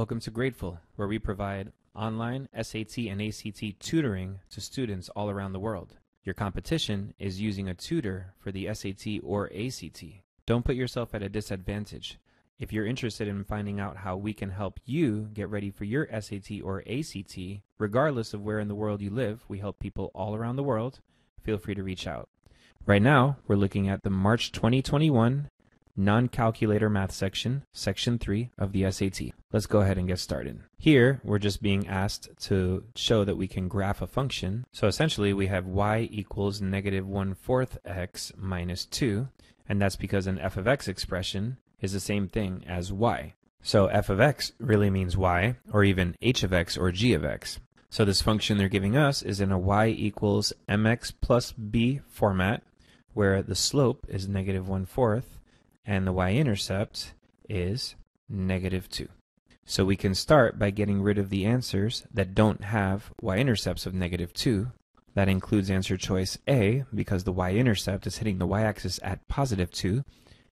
Welcome to Gradeful, where we provide online SAT and ACT tutoring to students all around the world. Your competition is using a tutor for the SAT or ACT. Don't put yourself at a disadvantage. If you're interested in finding out how we can help you get ready for your SAT or ACT, regardless of where in the world you live, we help people all around the world. Feel free to reach out. Right now, we're looking at the March 2021 non-calculator math section, section 3 of the SAT. Let's go ahead and get started. Here, we're just being asked to show that we can graph a function. So essentially, we have y equals negative 1 fourth x minus 2, and that's because an f of x expression is the same thing as y. So f of x really means y, or even h of x or g of x. So this function they're giving us is in a y equals mx plus b format, where the slope is negative 1 fourth, and the y-intercept is negative 2. So we can start by getting rid of the answers that don't have y-intercepts of negative 2. That includes answer choice A, because the y-intercept is hitting the y-axis at positive 2,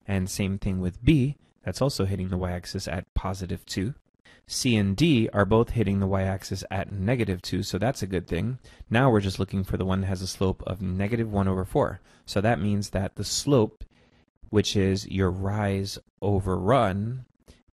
and same thing with B, that's also hitting the y-axis at positive 2. C and D are both hitting the y-axis at negative 2, so that's a good thing. Now we're just looking for the one that has a slope of negative 1 over 4. So that means that the slope which is your rise over run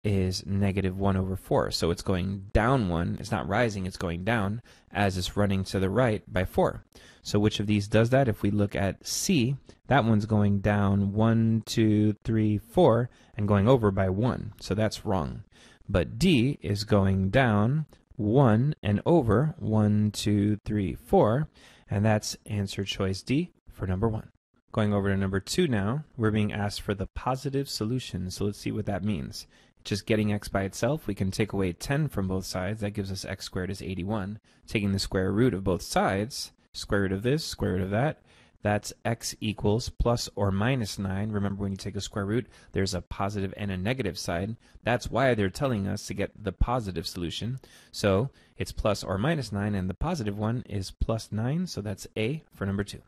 is negative 1 over 4. So it's going down 1. It's not rising, it's going down as it's running to the right by 4. So which of these does that? If we look at C, that one's going down 1, 2, 3, 4, and going over by 1. So that's wrong. But D is going down 1 and over 1, 2, 3, 4, and that's answer choice D for number 1. Going over to number two now, we're being asked for the positive solution. So let's see what that means. Just getting x by itself, we can take away 10 from both sides. That gives us x squared is 81. Taking the square root of both sides, square root of this, square root of that, that's x equals plus or minus 9. Remember, when you take a square root, there's a positive and a negative side. That's why they're telling us to get the positive solution. So it's plus or minus 9, and the positive one is plus 9, so that's A for number 2.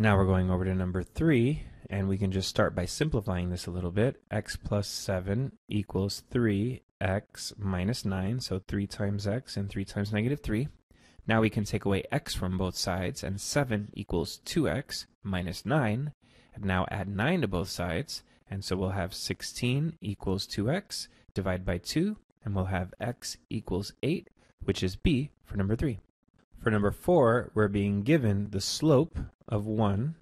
Now we're going over to number 3, and we can just start by simplifying this a little bit. x plus 7 equals 3x minus 9, so 3 times x and 3 times negative 3. Now we can take away x from both sides, and 7 equals 2x minus 9. And now add 9 to both sides, and so we'll have 16 equals 2x, divide by 2, and we'll have x equals 8, which is B for number 3. For number 4, we're being given the slope of 1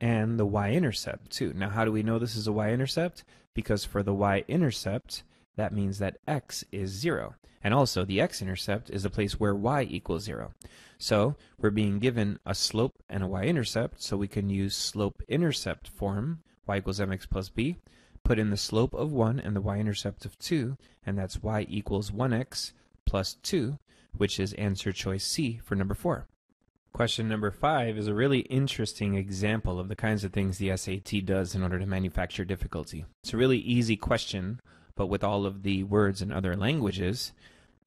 and the y-intercept too. Now how do we know this is a y-intercept? Because for the y-intercept, that means that x is 0. And also the x-intercept is the place where y equals 0. So we're being given a slope and a y-intercept, so we can use slope-intercept form, y equals mx plus b, put in the slope of 1 and the y-intercept of 2, and that's y equals 1x plus 2, which is answer choice C for number 4. Question number five is a really interesting example of the kinds of things the SAT does in order to manufacture difficulty. It's a really easy question, but with all of the words in other languages,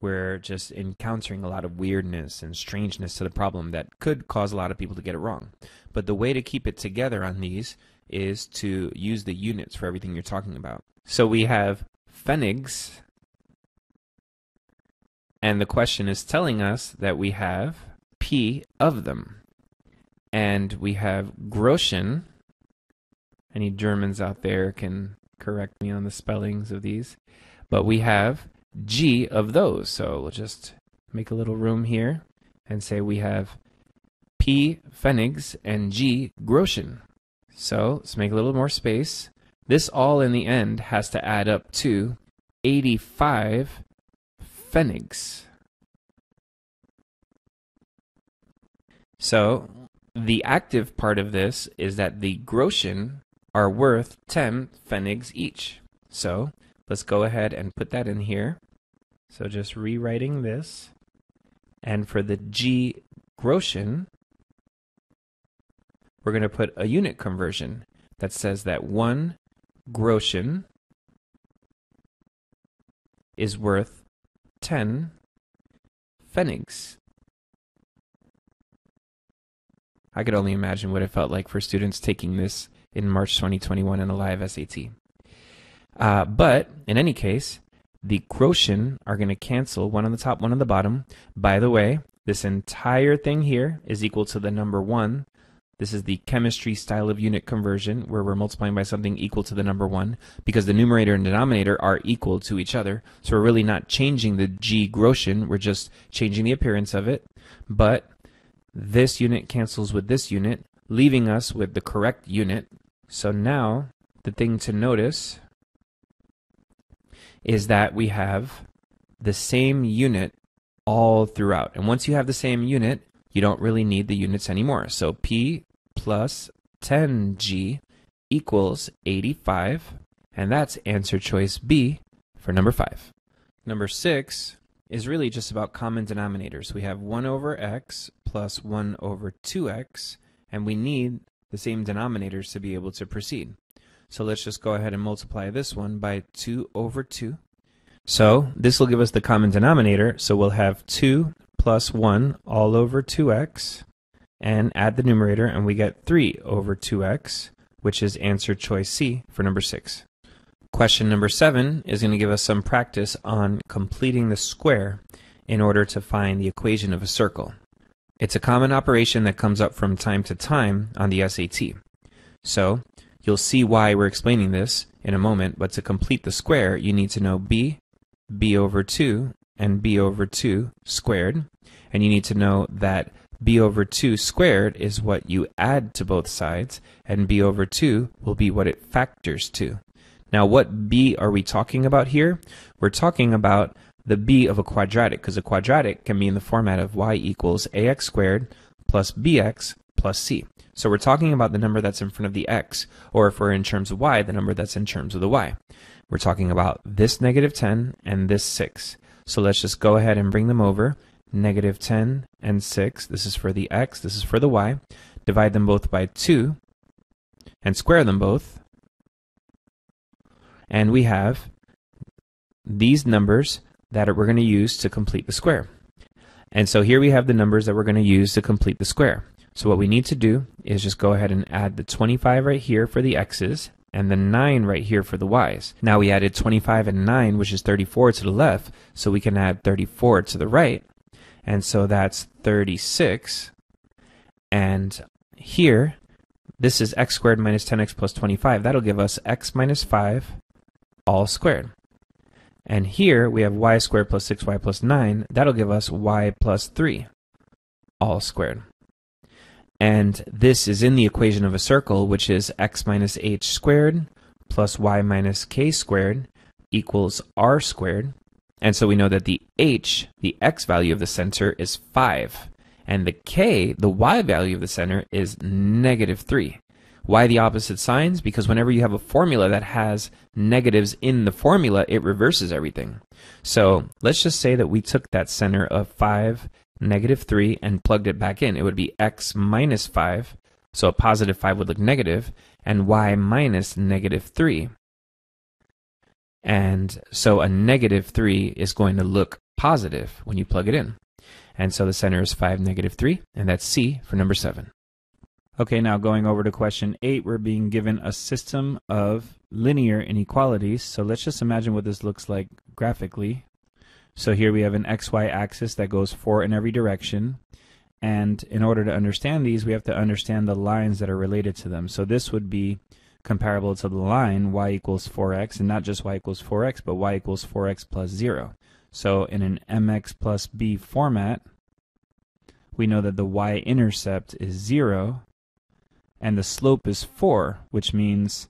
we're just encountering a lot of weirdness and strangeness to the problem that could cause a lot of people to get it wrong. But the way to keep it together on these is to use the units for everything you're talking about. So we have pfennigs, and the question is telling us that we have P of them. And we have Groschen. Any Germans out there can correct me on the spellings of these. But we have G of those. So we'll just make a little room here and say we have P Pfennigs and G Groschen. So let's make a little more space. This all in the end has to add up to 85 Pfennigs. So the active part of this is that the Groschen are worth 10 pfennigs each. So let's go ahead and put that in here. So just rewriting this. And for the G Groschen, we're going to put a unit conversion that says that one Groschen is worth 10 pfennigs. I could only imagine what it felt like for students taking this in March 2021 in a live SAT. Uh, but in any case, the Groschen are going to cancel, one on the top, one on the bottom. By the way, this entire thing here is equal to the number 1. This is the chemistry style of unit conversion where we're multiplying by something equal to the number 1 because the numerator and denominator are equal to each other. So we're really not changing the g Groschen, we're just changing the appearance of it. But this unit cancels with this unit, leaving us with the correct unit. So now the thing to notice is that we have the same unit all throughout. And once you have the same unit, you don't really need the units anymore. So P plus 10G equals 85, and that's answer choice B for number 5. Number 6 is really just about common denominators. We have 1 over x plus 1 over 2x, and we need the same denominators to be able to proceed. So let's just go ahead and multiply this one by 2 over 2. So this will give us the common denominator. So we'll have 2 plus 1 all over 2x and add the numerator and we get 3 over 2x, which is answer choice C for number 6. Question number 7 is going to give us some practice on completing the square in order to find the equation of a circle. It's a common operation that comes up from time to time on the SAT. So You'll see why we're explaining this in a moment, but to complete the square, you need to know b, b over 2, and b over 2 squared. And you need to know that b over 2 squared is what you add to both sides, and b over 2 will be what it factors to. Now, what b are we talking about here? We're talking about the b of a quadratic, because a quadratic can be in the format of y equals ax squared plus bx plus c. So we're talking about the number that's in front of the x, or if we're in terms of y, the number that's in terms of the y. We're talking about this negative 10 and this 6. So let's just go ahead and bring them over. Negative 10 and 6, this is for the x, this is for the y. Divide them both by 2 and square them both. And we have these numbers that we're going to use to complete the square. And so here we have the numbers that we're going to use to complete the square. So what we need to do is just go ahead and add the 25 right here for the x's and the 9 right here for the y's. Now we added 25 and 9, which is 34 to the left, so we can add 34 to the right. And so that's 36. And here, this is x squared minus 10x plus 25. That'll give us x minus 5 all squared. And here we have y squared plus 6y plus 9. That'll give us y plus 3 all squared. And this is in the equation of a circle, which is x minus h squared plus y minus k squared equals r squared. And so we know that the h, the x value of the center, is 5. And the k, the y value of the center, is negative 3. Why the opposite signs? Because whenever you have a formula that has negatives in the formula, it reverses everything. So let's just say that we took that center of 5 negative 3 and plugged it back in, it would be x minus 5. So a positive 5 would look negative, and y minus negative 3. And so a negative 3 is going to look positive when you plug it in. And so the center is 5, negative 3, and that's C for number 7. Okay, now going over to question 8, we're being given a system of linear inequalities. So let's just imagine what this looks like graphically. So here we have an xy axis that goes four in every direction. And in order to understand these, we have to understand the lines that are related to them. So this would be comparable to the line y equals 4x, and not just y equals 4x, but y equals 4x plus 0. So in an mx plus b format, we know that the y-intercept is 0, and the slope is 4, which means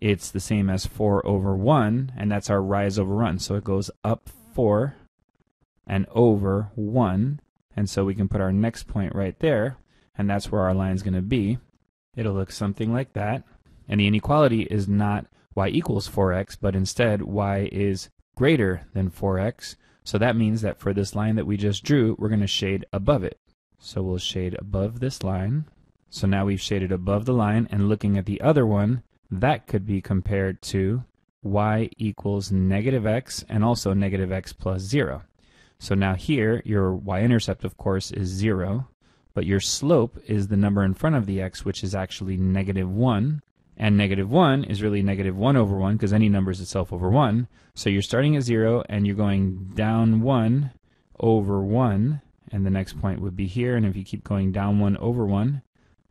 it's the same as 4 over 1, and that's our rise over run. So it goes up 4 and over 1, and so we can put our next point right there, and that's where our line is going to be. It'll look something like that. And the inequality is not y equals 4x, but instead y is greater than 4x. So that means that for this line that we just drew, we're going to shade above it. So we'll shade above this line. So now we've shaded above the line, and looking at the other one, that could be compared to y equals negative x and also negative x plus 0. So now here, your y-intercept, of course, is 0, but your slope is the number in front of the x, which is actually negative 1, And negative 1 is really negative 1 over 1 because any number is itself over 1. So you're starting at 0 and you're going down 1 over 1. And the next point would be here. And if you keep going down 1 over 1,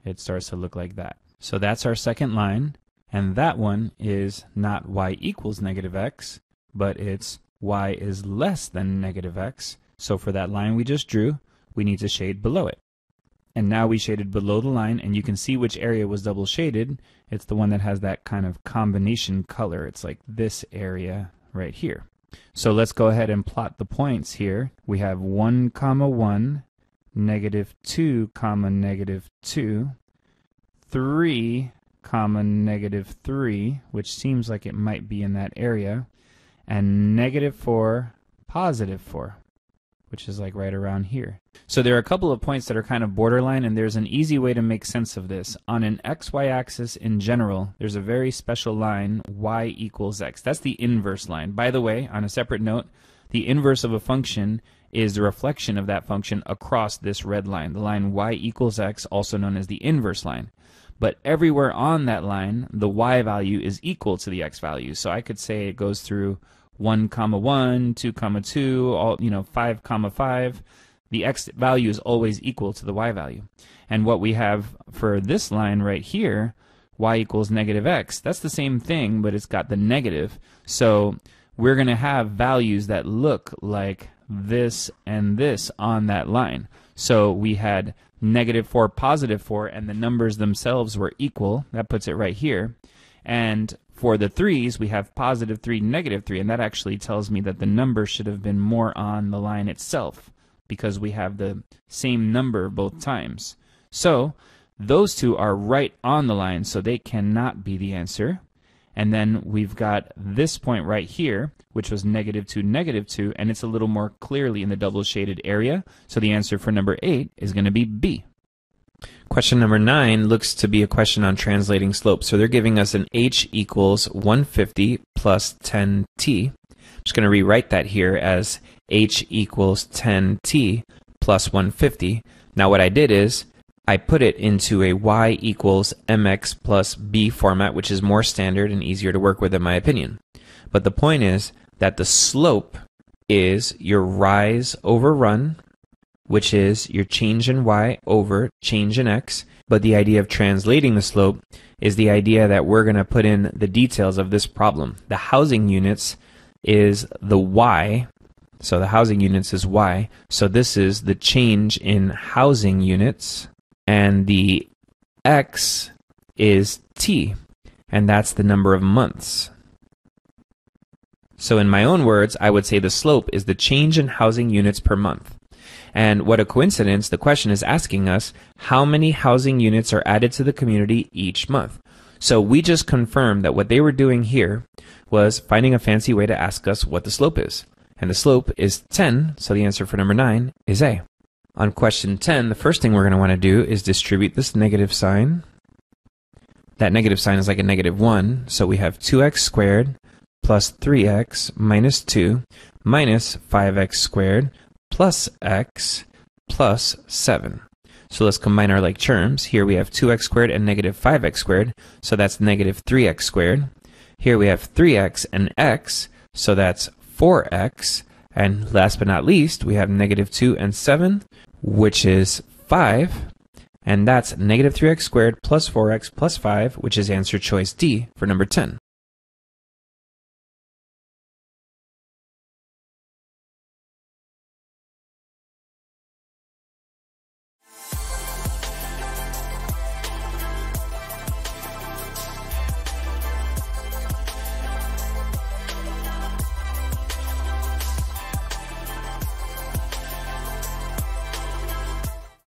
it starts to look like that. So that's our second line. And that one is not y equals negative x, but it's y is less than negative x. So for that line we just drew, we need to shade below it. And now we shaded below the line, and you can see which area was double shaded. It's the one that has that kind of combination color. It's like this area right here. So let's go ahead and plot the points here. We have 1 comma 1, negative 2 comma negative 2, 3 comma negative 3, which seems like it might be in that area, and negative 4, positive 4 which is like right around here. So there are a couple of points that are kind of borderline, and there's an easy way to make sense of this. On an xy axis in general, there's a very special line, y equals x. That's the inverse line. By the way, on a separate note, the inverse of a function is the reflection of that function across this red line, the line y equals x, also known as the inverse line. But everywhere on that line, the y value is equal to the x value. So I could say it goes through 1 comma 1, 2 comma 2, all, you know, 5 comma 5, the x value is always equal to the y value. And what we have for this line right here, y equals negative x, that's the same thing, but it's got the negative. So we're going to have values that look like this and this on that line. So we had negative 4, positive 4, and the numbers themselves were equal. That puts it right here. And for the threes, we have positive 3, negative 3, and that actually tells me that the number should have been more on the line itself because we have the same number both times. So those two are right on the line, so they cannot be the answer. And then we've got this point right here, which was negative 2, negative 2, and it's a little more clearly in the double shaded area. So the answer for number 8 is going to be B. Question number nine looks to be a question on translating slopes. So they're giving us an h equals 150 plus 10t. I'm just going to rewrite that here as h equals 10t plus 150. Now what I did is I put it into a y equals mx plus b format, which is more standard and easier to work with in my opinion. But the point is that the slope is your rise over run which is your change in y over change in x. But the idea of translating the slope is the idea that we're going to put in the details of this problem. The housing units is the y, so the housing units is y. So this is the change in housing units, and the x is t, and that's the number of months. So in my own words, I would say the slope is the change in housing units per month. And what a coincidence, the question is asking us how many housing units are added to the community each month. So we just confirmed that what they were doing here was finding a fancy way to ask us what the slope is. And the slope is 10, so the answer for number 9 is A. On question 10, the first thing we're going to want to do is distribute this negative sign. That negative sign is like a negative 1, so we have 2x squared plus 3x minus 2 minus 5x squared plus x plus 7. So let's combine our like terms. Here we have 2x squared and negative 5x squared, so that's negative 3x squared. Here we have 3x and x, so that's 4x. And last but not least, we have negative 2 and 7, which is 5. And that's negative 3x squared plus 4x plus 5, which is answer choice D for number 10.